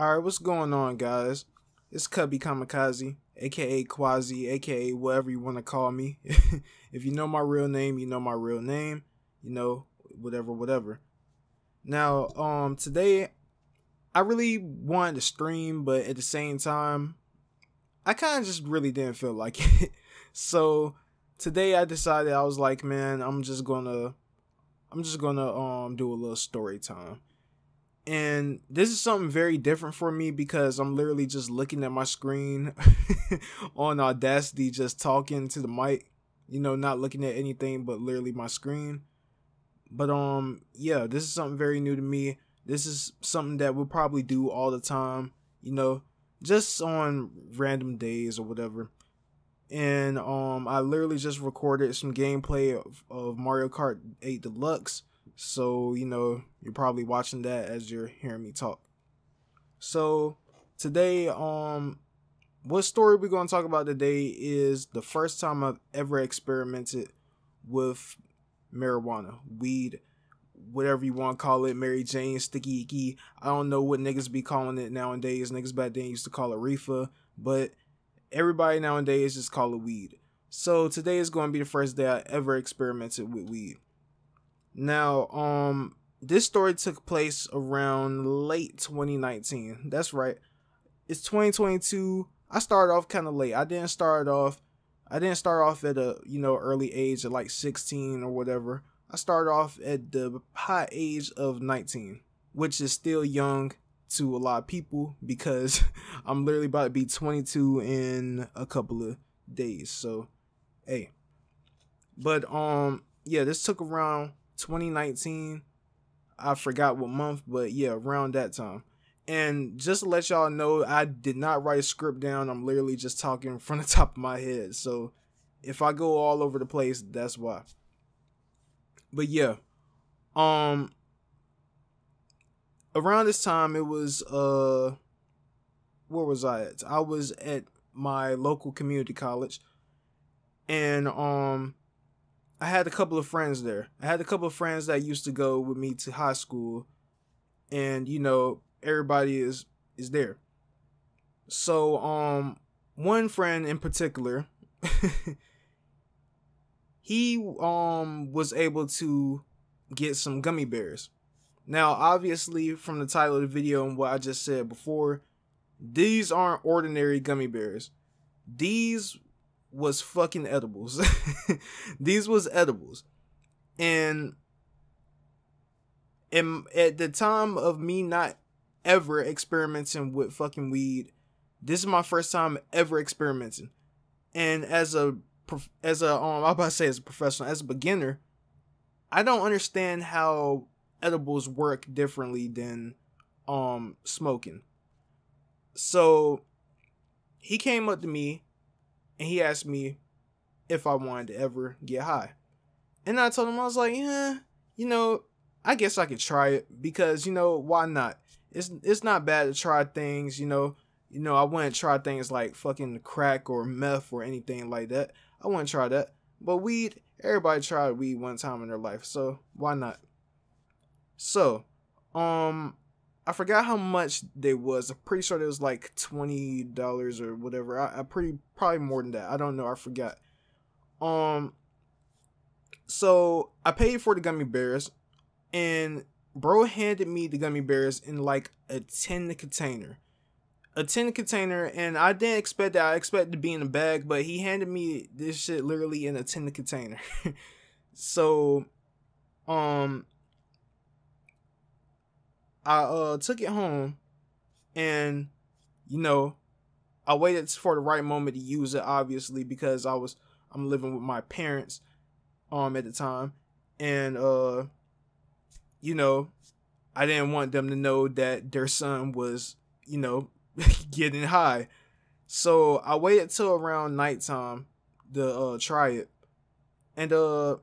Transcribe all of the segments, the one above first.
Alright, what's going on, guys? It's Cubby Kamikaze, aka Quasii, aka whatever you want to call me. if you know my real name, you know my real name. You know, whatever, whatever. Now, um, today I really wanted to stream, but at the same time, I kind of just really didn't feel like it. so today I decided I was like, man, I'm just gonna, I'm just gonna um do a little story time and this is something very different for me because I'm literally just looking at my screen on Audacity, just talking to the mic, you know, not looking at anything but literally my screen. But um, yeah, this is something very new to me. This is something that we'll probably do all the time, you know, just on random days or whatever. And um, I literally just recorded some gameplay of, of Mario Kart 8 Deluxe so, you know, you're probably watching that as you're hearing me talk. So, today, um, what story we're going to talk about today is the first time I've ever experimented with marijuana, weed, whatever you want to call it, Mary Jane, sticky icky. I don't know what niggas be calling it nowadays. Niggas back then used to call it reefer, but everybody nowadays just call it weed. So today is going to be the first day I ever experimented with weed. Now, um, this story took place around late 2019. That's right. It's 2022. I started off kind of late. I didn't start off I didn't start off at a, you know, early age of like 16 or whatever. I started off at the high age of 19, which is still young to a lot of people because I'm literally about to be 22 in a couple of days. So, hey. But um yeah, this took around 2019. I forgot what month, but yeah, around that time. And just to let y'all know, I did not write a script down. I'm literally just talking from the top of my head. So if I go all over the place, that's why. But yeah. Um around this time it was uh where was I at? I was at my local community college. And um I had a couple of friends there. I had a couple of friends that used to go with me to high school, and you know everybody is is there. So um, one friend in particular, he um was able to get some gummy bears. Now, obviously, from the title of the video and what I just said before, these aren't ordinary gummy bears. These was fucking edibles. These was edibles. And and at the time of me not ever experimenting with fucking weed, this is my first time ever experimenting. And as a as a um I'm about to say as a professional, as a beginner, I don't understand how edibles work differently than um smoking. So he came up to me and he asked me if I wanted to ever get high. And I told him I was like, yeah, you know, I guess I could try it because you know why not? It's it's not bad to try things. You know, you know I wouldn't try things like fucking crack or meth or anything like that. I wouldn't try that. But weed, everybody tried weed one time in their life, so why not? So, um, I forgot how much they was. I'm pretty sure it was like twenty dollars or whatever. I, I pretty probably more than that. I don't know. I forgot. Um. So I paid for the gummy bears, and bro handed me the gummy bears in like a tin container, a tin container, and I didn't expect that. I expected to be in a bag, but he handed me this shit literally in a tin container. so, um, I uh took it home and you know I waited for the right moment to use it obviously because I was I'm living with my parents um at the time. And uh you know I didn't want them to know that their son was you know getting high. So I waited till around nighttime to uh try it. And uh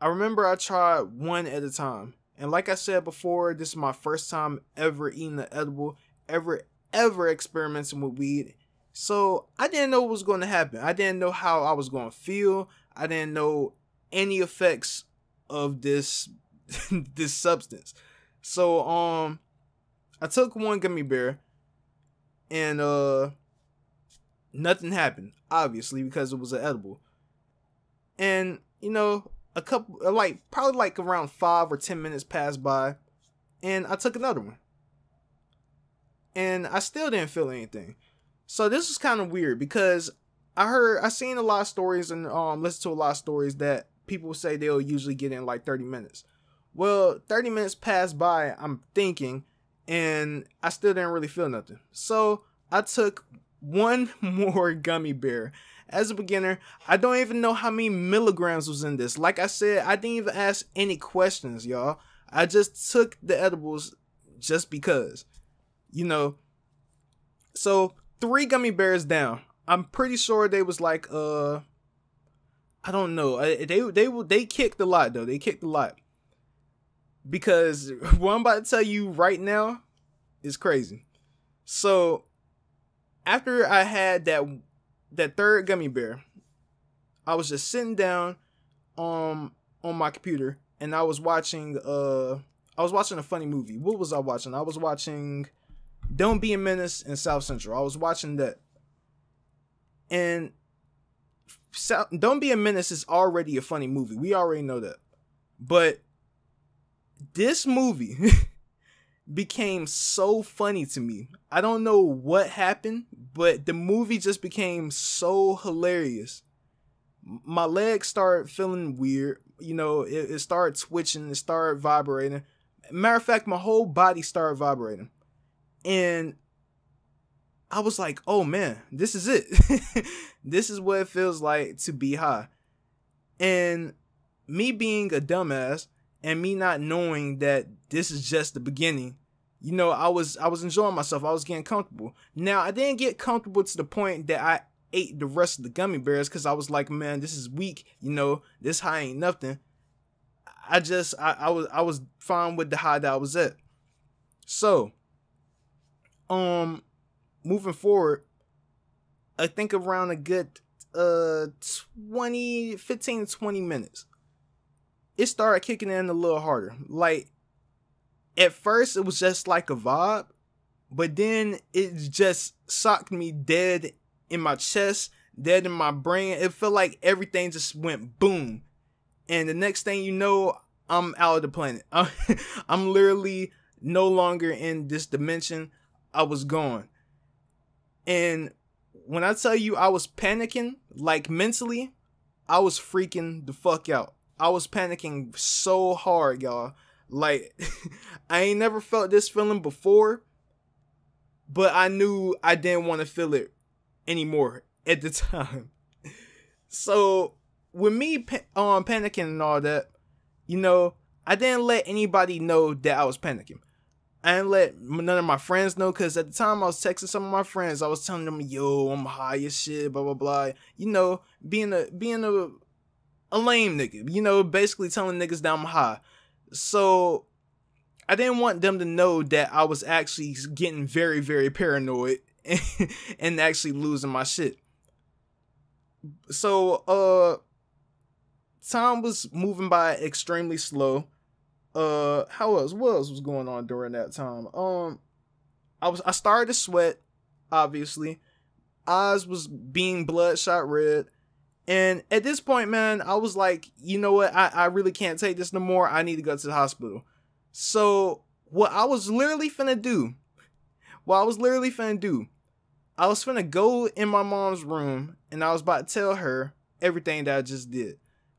I remember I tried one at a time and like I said before, this is my first time ever eating the edible, ever, ever experimenting with weed. So I didn't know what was going to happen. I didn't know how I was going to feel. I didn't know any effects of this this substance. So um I took one gummy bear and uh nothing happened, obviously, because it was an edible. And, you know, a couple uh, like probably like around five or ten minutes passed by and I took another one. And I still didn't feel anything. So this was kind of weird because I heard I seen a lot of stories and um listened to a lot of stories that people say they'll usually get in like 30 minutes. Well, 30 minutes passed by, I'm thinking, and I still didn't really feel nothing. So I took one more gummy bear. As a beginner, I don't even know how many milligrams was in this. Like I said, I didn't even ask any questions, y'all. I just took the edibles just because. You know. So three gummy bears down. I'm pretty sure they was like uh I don't know. They they they kicked a lot though. They kicked a lot. Because what I'm about to tell you right now is crazy. So after I had that that third gummy bear, I was just sitting down um on my computer and I was watching uh I was watching a funny movie. What was I watching? I was watching Don't Be a Menace in South Central. I was watching that. And South, Don't Be a Menace is already a funny movie. We already know that. But this movie became so funny to me. I don't know what happened, but the movie just became so hilarious. My legs started feeling weird you know, it, it started twitching, it started vibrating. Matter of fact, my whole body started vibrating. And I was like, oh man, this is it. this is what it feels like to be high. And me being a dumbass and me not knowing that this is just the beginning, you know, I was I was enjoying myself. I was getting comfortable. Now I didn't get comfortable to the point that I ate the rest of the gummy bears because I was like, man, this is weak. You know, this high ain't nothing. I just I, I was I was fine with the high that I was at. So, um, moving forward, I think around a good uh 20 15 20 minutes it started kicking in a little harder like at first it was just like a vibe but then it just socked me dead in my chest, dead in my brain. It felt like everything just went boom. And the next thing you know, I'm out of the planet. I'm literally no longer in this dimension. I was gone. And when I tell you I was panicking, like mentally, I was freaking the fuck out. I was panicking so hard, y'all. Like, I ain't never felt this feeling before, but I knew I didn't want to feel it anymore at the time. So with me um panicking and all that, you know, I didn't let anybody know that I was panicking. I didn't let none of my friends know because at the time I was texting some of my friends. I was telling them, "Yo, I'm high as shit," blah blah blah. You know, being a being a a lame nigga. You know, basically telling niggas that I'm high. So I didn't want them to know that I was actually getting very very paranoid and actually losing my shit. So, uh, time was moving by extremely slow. Uh, how else? What else was going on during that time? Um, I was I started to sweat, obviously. Eyes was being bloodshot red. And at this point, man, I was like, you know what? I, I really can't take this no more. I need to go to the hospital. So what I was literally finna do what I was literally finna do, I was finna go in my mom's room and I was about to tell her everything that I just did.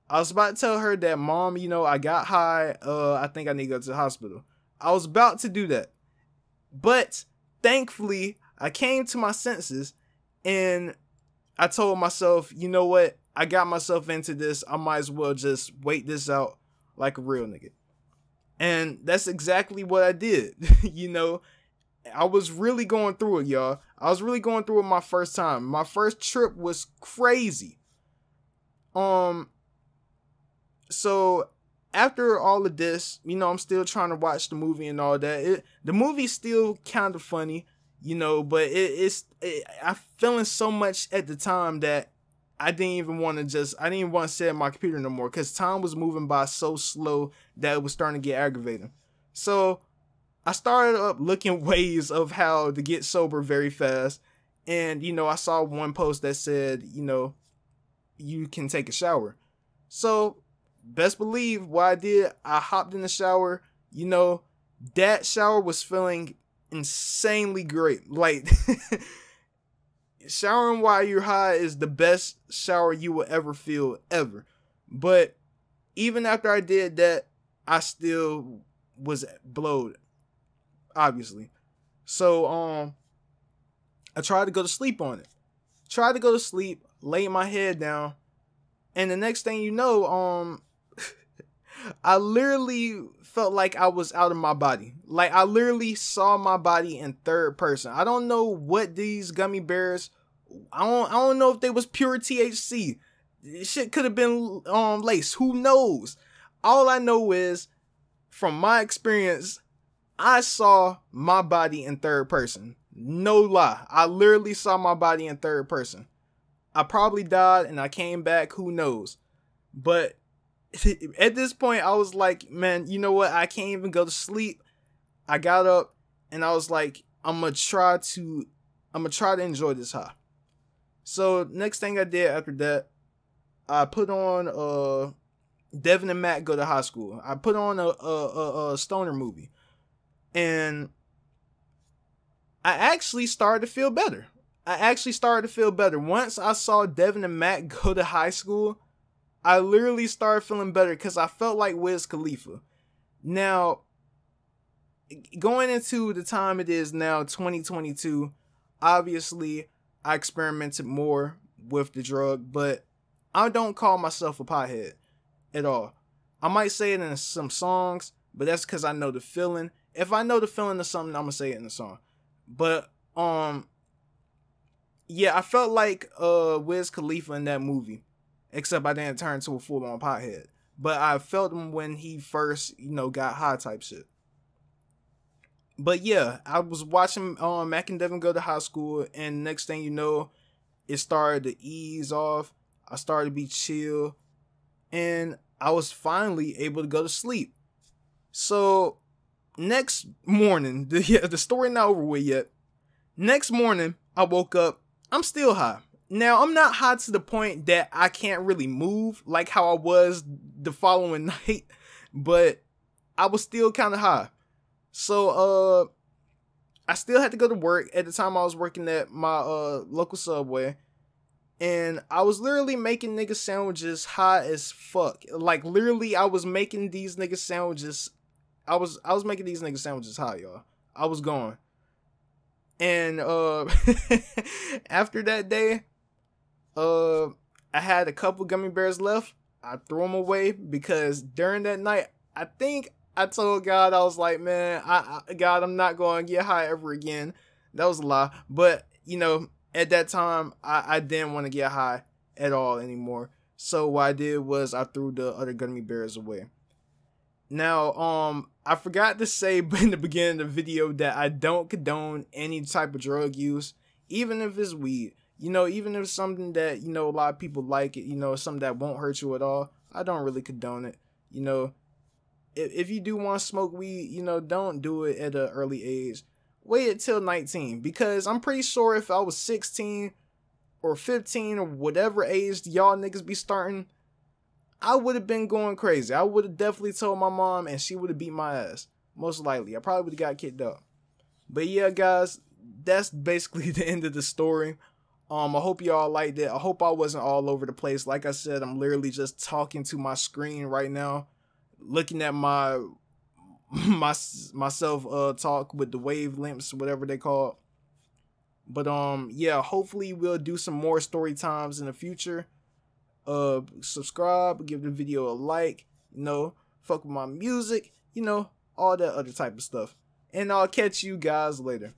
I was about to tell her that mom, you know, I got high. Uh, I think I need to go to the hospital. I was about to do that. But thankfully, I came to my senses and I told myself, you know what? I got myself into this. I might as well just wait this out like a real nigga. And that's exactly what I did. you know, I was really going through it, y'all. I was really going through it my first time. My first trip was crazy. Um so after all of this, you know, I'm still trying to watch the movie and all that. It, the movie's still kind of funny, you know, but it, it's it, I'm feeling so much at the time that I didn't even want to just I didn't want to sit at my computer no more because time was moving by so slow that it was starting to get aggravating. So I started up looking ways of how to get sober very fast. And, you know, I saw one post that said, you know, you can take a shower. So, best believe what I did, I hopped in the shower. You know, that shower was feeling insanely great. Like, showering while you're high is the best shower you will ever feel, ever. But even after I did that, I still was blowed, obviously. So, um, I tried to go to sleep on it. Tried to go to sleep, laid my head down, and the next thing you know, um, I literally felt like I was out of my body. Like I literally saw my body in third person. I don't know what these gummy bears. I don't. I don't know if they was pure THC. Shit could have been um lace. Who knows? All I know is, from my experience, I saw my body in third person. No lie. I literally saw my body in third person. I probably died and I came back. Who knows? But at this point, I was like, man, you know what? I can't even go to sleep. I got up and I was like, I'm gonna try to, I'm gonna try to enjoy this high. So next thing I did after that, I put on uh Devin and Mac go to high school. I put on a a, a, a stoner movie, and I actually started to feel better. I actually started to feel better once I saw Devin and Mac go to high school. I literally started feeling better because I felt like Wiz Khalifa. Now, going into the time it is now, 2022, obviously I experimented more with the drug, but I don't call myself a pothead at all. I might say it in some songs, but that's because I know the feeling. If I know the feeling of something, I'm gonna say it in the song. But um, yeah, I felt like uh Wiz Khalifa in that movie except I didn't turn to a full on pothead. But I felt him when he first, you know, got high type shit. But yeah, I was watching um, Mac and Devin go to high school, and next thing you know, it started to ease off. I started to be chill, and I was finally able to go to sleep. So next morning, the yeah, the story not over with yet. Next morning, I woke up. I'm still high. Now, I'm not hot to the point that I can't really move like how I was the following night, but I was still kind of high. So, uh, I still had to go to work. At the time, I was working at my uh local Subway, and I was literally making nigga sandwiches high as fuck. Like literally, I was making these nigga sandwiches. I was I was making these nigga sandwiches high, y'all. I was going. And uh after that day, uh, I had a couple gummy bears left. I threw them away because during that night, I think I told God I was like, man, I, I God, I'm not going to get high ever again. That was a lie, but you know, at that time, I, I didn't want to get high at all anymore. So what I did was I threw the other gummy bears away. Now, um, I forgot to say in the beginning of the video that I don't condone any type of drug use, even if it's weed you know, even if it's something that, you know, a lot of people like it, you know, something that won't hurt you at all, I don't really condone it. You know, if, if you do want to smoke weed, you know, don't do it at an early age. Wait until 19 because I'm pretty sure if I was 16 or 15 or whatever age y'all niggas be starting, I would have been going crazy. I would have definitely told my mom and she would have beat my ass. Most likely. I probably would have got kicked up. But yeah, guys, that's basically the end of the story. Um, I hope y'all liked it. I hope I wasn't all over the place. Like I said, I'm literally just talking to my screen right now, looking at my my myself uh talk with the wavelengths, whatever they call. It. But um, yeah, hopefully we'll do some more story times in the future. Uh, subscribe, give the video a like, you know, fuck with my music, you know, all that other type of stuff. And I'll catch you guys later.